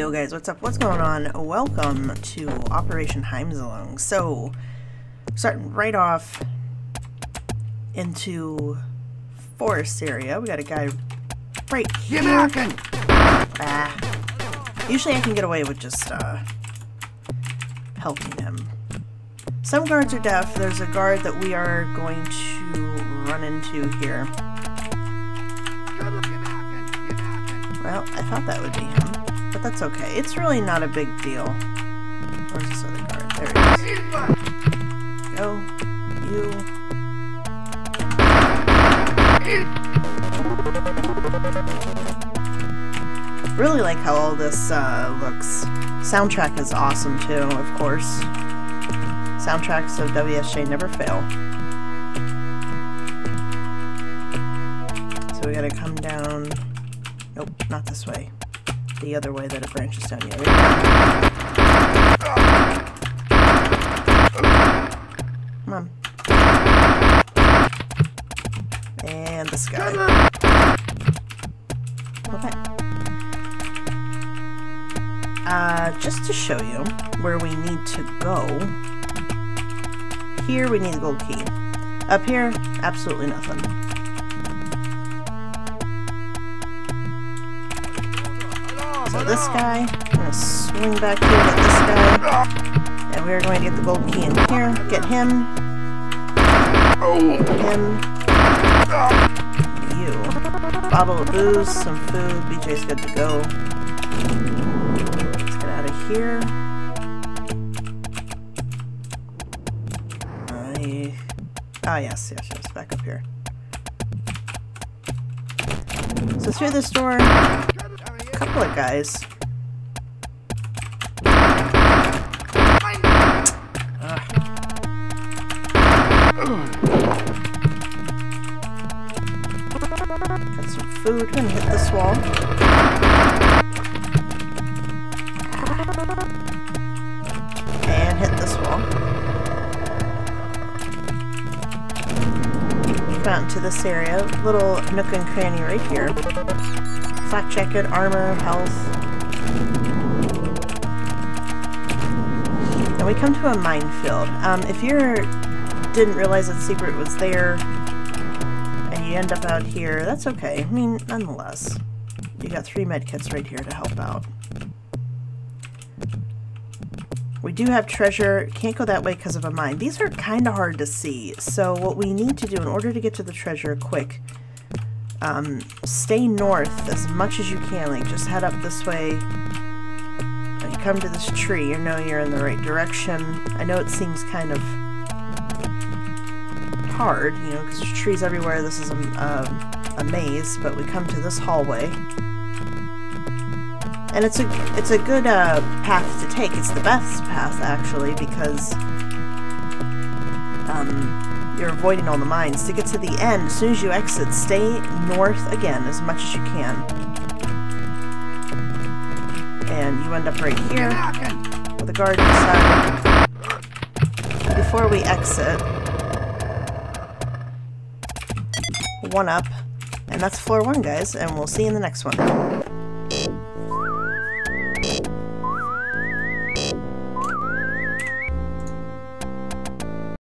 Yo guys, what's up? What's going on? Welcome to Operation Heimzahlung. So, starting right off into forest area. We got a guy right here. Ah. Usually I can get away with just uh, helping him. Some guards are deaf. There's a guard that we are going to run into here. Well, I thought that would be him, but that's okay. It's really not a big deal. Where's this other guard? There he is. Go. You. Really like how all this uh, looks. Soundtrack is awesome too, of course. Soundtracks of WSJ never fail. So we gotta come down. Nope, not this way. The other way that it branches down. Yeah, Come on. And this guy. Okay. Uh, just to show you where we need to go. Here we need the gold key. Up here, absolutely nothing. So this guy, I'm gonna swing back here, get this guy, and we're going to get the gold key in here, get him, him, you. Bottle of booze, some food, BJ's good to go. Let's get out of here. I... Ah, yes, yes, yes, back up here. So through this door, couple of guys. Got some food. Gonna hit this wall. And hit this wall. Come out into this area. Little nook and cranny right here flak jacket, armor, health. And we come to a minefield. Um, if you didn't realize that secret was there and you end up out here, that's okay. I mean, nonetheless, you got three medkits right here to help out. We do have treasure. Can't go that way because of a mine. These are kind of hard to see. So what we need to do in order to get to the treasure quick um, stay north as much as you can. Like, just head up this way. When you come to this tree, you know you're in the right direction. I know it seems kind of hard, you know, because there's trees everywhere. This is a, a, a maze, but we come to this hallway. And it's a it's a good uh, path to take. It's the best path, actually, because um, you're avoiding all the mines. To get to the end, as soon as you exit, stay north again as much as you can. And you end up right here with a guard inside. Before we exit, one up, and that's floor one, guys, and we'll see you in the next one.